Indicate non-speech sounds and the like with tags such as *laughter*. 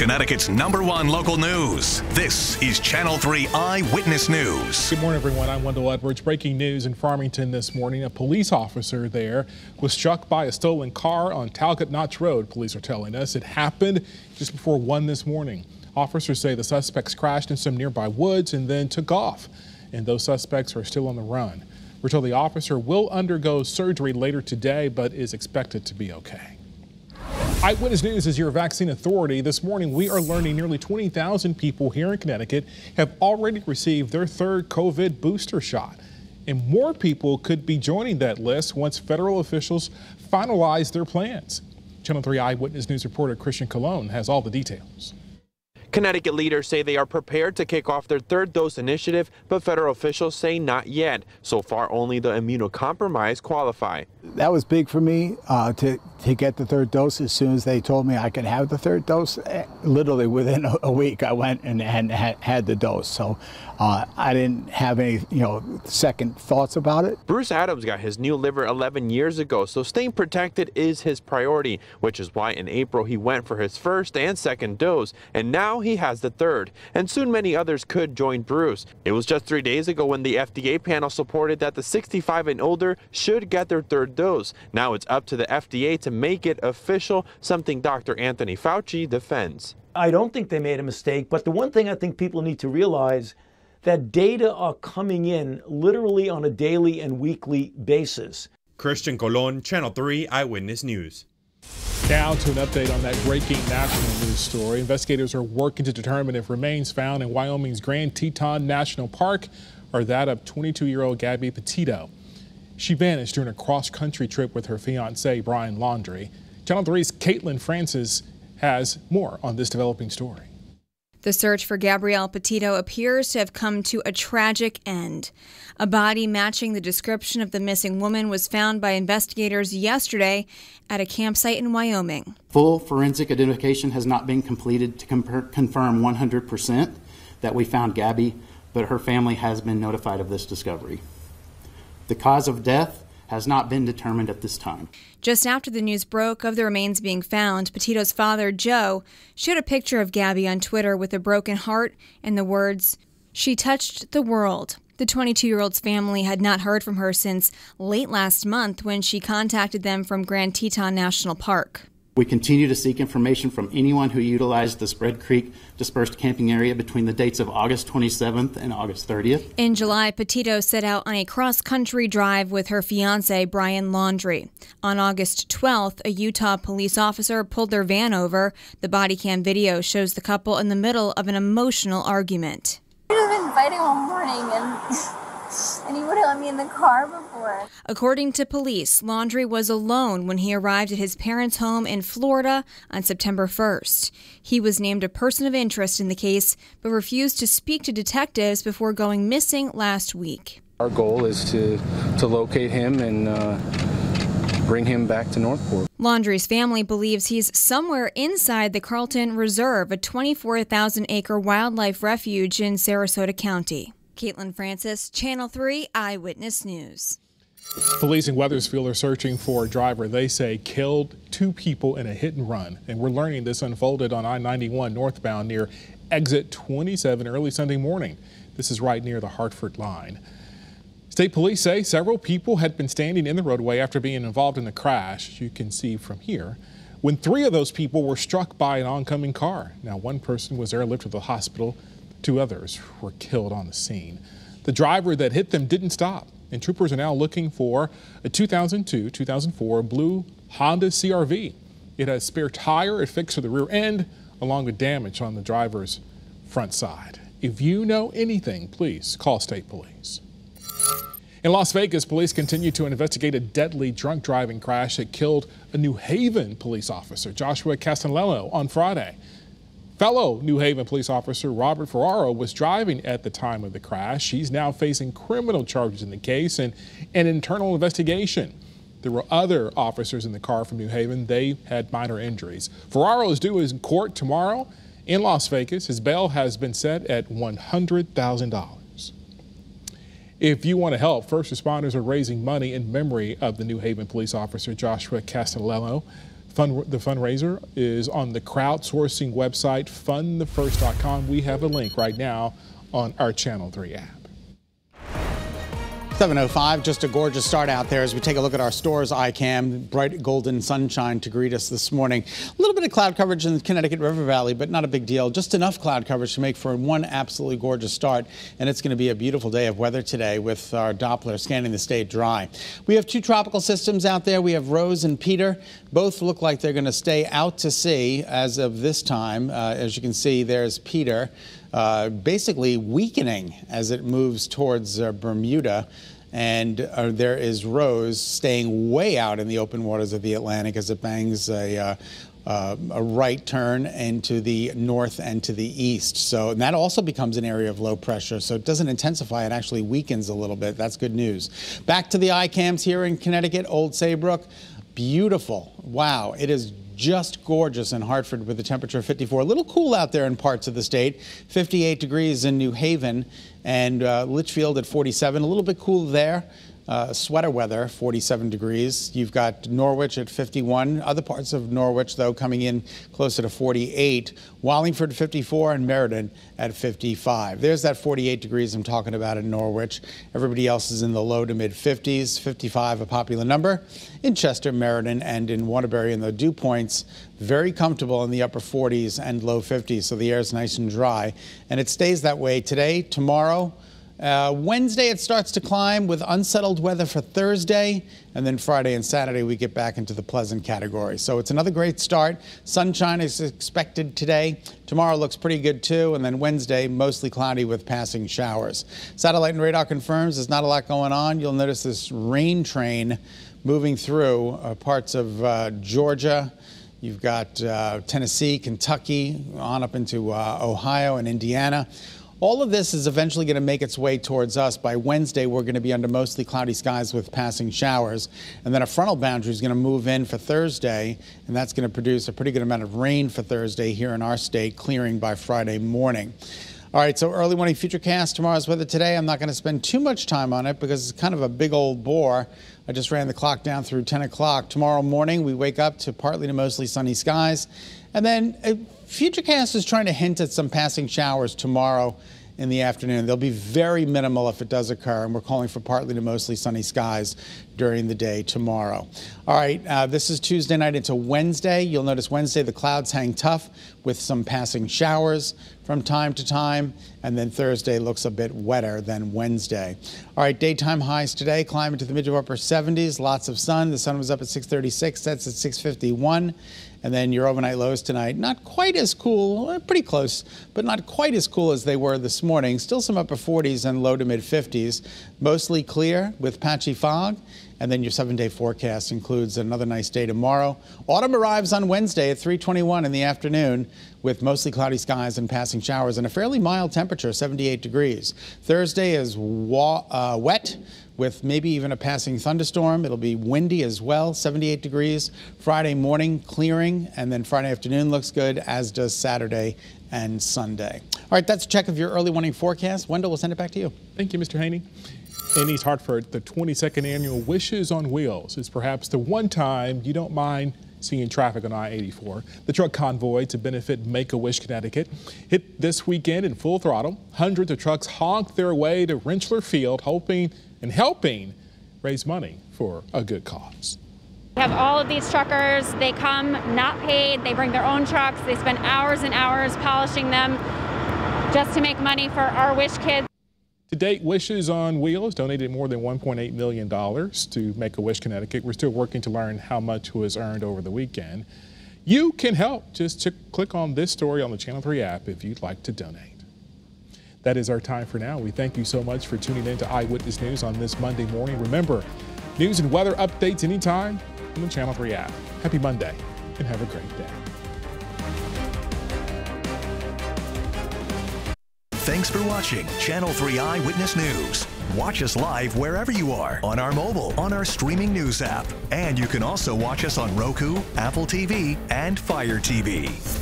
Connecticut's number one local news. This is Channel 3 Eyewitness News. Good morning, everyone. I'm Wendell Edwards. Breaking news in Farmington this morning. A police officer there was struck by a stolen car on Talcott Notch Road, police are telling us. It happened just before 1 this morning. Officers say the suspects crashed in some nearby woods and then took off, and those suspects are still on the run. We're told the officer will undergo surgery later today, but is expected to be okay. Eyewitness News is your vaccine authority. This morning, we are learning nearly 20,000 people here in Connecticut have already received their third COVID booster shot. And more people could be joining that list once federal officials finalize their plans. Channel 3 Eyewitness News reporter Christian Colon has all the details. Connecticut leaders say they are prepared to kick off their third dose initiative, but federal officials say not yet. So far, only the immunocompromised qualify. That was big for me uh, to, to get the third dose as soon as they told me I could have the third dose. Eh, literally within *laughs* a week, I went and, and had, had the dose. So uh, I didn't have any, you know, second thoughts about it. Bruce Adams got his new liver 11 years ago, so staying protected is his priority, which is why in April he went for his first and second dose, and now he has the third, and soon many others could join Bruce. It was just three days ago when the FDA panel supported that the 65 and older should get their third dose. Now it's up to the FDA to make it official, something Dr. Anthony Fauci defends. I don't think they made a mistake, but the one thing I think people need to realize that data are coming in literally on a daily and weekly basis. Christian Colon, Channel 3 Eyewitness News. Now to an update on that breaking national news story. Investigators are working to determine if remains found in Wyoming's Grand Teton National Park are that of 22-year-old Gabby Petito. She vanished during a cross-country trip with her fiancé, Brian Laundrie. Channel 3's Caitlin Francis has more on this developing story. The search for Gabrielle Petito appears to have come to a tragic end. A body matching the description of the missing woman was found by investigators yesterday at a campsite in Wyoming. Full forensic identification has not been completed to confirm 100% that we found Gabby, but her family has been notified of this discovery. The cause of death has not been determined at this time. Just after the news broke of the remains being found, Petito's father, Joe, showed a picture of Gabby on Twitter with a broken heart and the words, She touched the world. The 22 year old's family had not heard from her since late last month when she contacted them from Grand Teton National Park. We continue to seek information from anyone who utilized the Spread Creek dispersed camping area between the dates of August 27th and August 30th. In July, Petito set out on a cross country drive with her fiance, Brian Laundrie. On August 12th, a Utah police officer pulled their van over. The body cam video shows the couple in the middle of an emotional argument. He was been fighting all morning and. *laughs* and he would have let me in the car before. According to police, Laundrie was alone when he arrived at his parents' home in Florida on September 1st. He was named a person of interest in the case, but refused to speak to detectives before going missing last week. Our goal is to, to locate him and uh, bring him back to Northport. Laundrie's family believes he's somewhere inside the Carlton Reserve, a 24,000 acre wildlife refuge in Sarasota County. Caitlin Francis, Channel 3 Eyewitness News. Police in Wethersfield are searching for a driver they say killed two people in a hit and run. And we're learning this unfolded on I 91 northbound near exit 27 early Sunday morning. This is right near the Hartford line. State police say several people had been standing in the roadway after being involved in the crash, you can see from here, when three of those people were struck by an oncoming car. Now, one person was airlifted to the hospital. Two others were killed on the scene. The driver that hit them didn't stop, and troopers are now looking for a 2002 2004 blue Honda CRV. It has spare tire affixed to the rear end, along with damage on the driver's front side. If you know anything, please call state police. In Las Vegas, police continue to investigate a deadly drunk driving crash that killed a New Haven police officer, Joshua Castanello, on Friday. Fellow New Haven police officer Robert Ferraro was driving at the time of the crash. He's now facing criminal charges in the case and an internal investigation. There were other officers in the car from New Haven. They had minor injuries. Ferraro is due in court tomorrow in Las Vegas. His bail has been set at $100,000. If you want to help, first responders are raising money in memory of the New Haven police officer Joshua Castellano. Fund, the fundraiser is on the crowdsourcing website fundthefirst.com. We have a link right now on our Channel 3 app. 705, just a gorgeous start out there as we take a look at our Storrs iCam. Bright golden sunshine to greet us this morning. A little bit of cloud coverage in the Connecticut River Valley, but not a big deal. Just enough cloud coverage to make for one absolutely gorgeous start. And it's going to be a beautiful day of weather today with our Doppler scanning the state dry. We have two tropical systems out there. We have Rose and Peter. Both look like they're going to stay out to sea as of this time. Uh, as you can see, there's Peter. Uh, basically weakening as it moves towards uh, Bermuda. And uh, there is Rose staying way out in the open waters of the Atlantic as it bangs a, uh, uh, a right turn into the north and to the east. So that also becomes an area of low pressure. So it doesn't intensify, it actually weakens a little bit. That's good news. Back to the iCams here in Connecticut, Old Saybrook. Beautiful. Wow, it is just gorgeous in Hartford with a temperature of 54. A little cool out there in parts of the state. 58 degrees in New Haven and uh, Litchfield at 47. A little bit cool there. Uh, sweater weather, 47 degrees. You've got Norwich at 51. Other parts of Norwich, though, coming in closer to 48. Wallingford 54 and Meriden at 55. There's that 48 degrees I'm talking about in Norwich. Everybody else is in the low to mid 50s. 55 a popular number in Chester, Meriden, and in Waterbury. And the dew points very comfortable in the upper 40s and low 50s. So the air is nice and dry. And it stays that way today, tomorrow. Uh, Wednesday, it starts to climb with unsettled weather for Thursday. And then Friday and Saturday, we get back into the pleasant category. So it's another great start. Sunshine is expected today. Tomorrow looks pretty good, too. And then Wednesday, mostly cloudy with passing showers. Satellite and radar confirms there's not a lot going on. You'll notice this rain train moving through uh, parts of uh, Georgia. You've got uh, Tennessee, Kentucky, on up into uh, Ohio and Indiana. All of this is eventually going to make its way towards us. By Wednesday, we're going to be under mostly cloudy skies with passing showers. And then a frontal boundary is going to move in for Thursday, and that's going to produce a pretty good amount of rain for Thursday here in our state, clearing by Friday morning. All right, so early morning futurecast tomorrow's weather today. I'm not going to spend too much time on it because it's kind of a big old bore. I just ran the clock down through 10 o'clock. Tomorrow morning, we wake up to partly to mostly sunny skies. And then uh, Futurecast is trying to hint at some passing showers tomorrow in the afternoon. They'll be very minimal if it does occur, and we're calling for partly to mostly sunny skies during the day tomorrow. All right, uh, this is Tuesday night into Wednesday. You'll notice Wednesday the clouds hang tough with some passing showers from time to time, and then Thursday looks a bit wetter than Wednesday. All right, daytime highs today climb into the mid to upper 70s, lots of sun. The sun was up at 636, sets at 651. And then your overnight lows tonight, not quite as cool, eh, pretty close, but not quite as cool as they were this morning. Still some upper 40s and low to mid 50s. Mostly clear with patchy fog. And then your seven day forecast includes another nice day tomorrow. Autumn arrives on Wednesday at 321 in the afternoon with mostly cloudy skies and passing showers and a fairly mild temperature, 78 degrees. Thursday is uh, wet with maybe even a passing thunderstorm. It'll be windy as well, 78 degrees. Friday morning, clearing, and then Friday afternoon looks good, as does Saturday and Sunday. All right, that's a check of your early morning forecast. Wendell, we'll send it back to you. Thank you, Mr. Haney. In East Hartford, the 22nd annual Wishes on Wheels is perhaps the one time you don't mind seeing traffic on I-84. The truck convoy to benefit Make-A-Wish Connecticut hit this weekend in full throttle. Hundreds of trucks honked their way to Rentschler Field, hoping and helping raise money for a good cause. We have all of these truckers. They come not paid. They bring their own trucks. They spend hours and hours polishing them just to make money for our Wish kids. To date, Wishes on Wheels donated more than $1.8 million to Make-A-Wish Connecticut. We're still working to learn how much was earned over the weekend. You can help. Just to click on this story on the Channel 3 app if you'd like to donate. That is our time for now. We thank you so much for tuning in to Eyewitness News on this Monday morning. Remember, news and weather updates anytime on the Channel 3 app. Happy Monday and have a great day. Thanks for watching Channel 3 Eyewitness News. Watch us live wherever you are on our mobile, on our streaming news app. And you can also watch us on Roku, Apple TV, and Fire TV.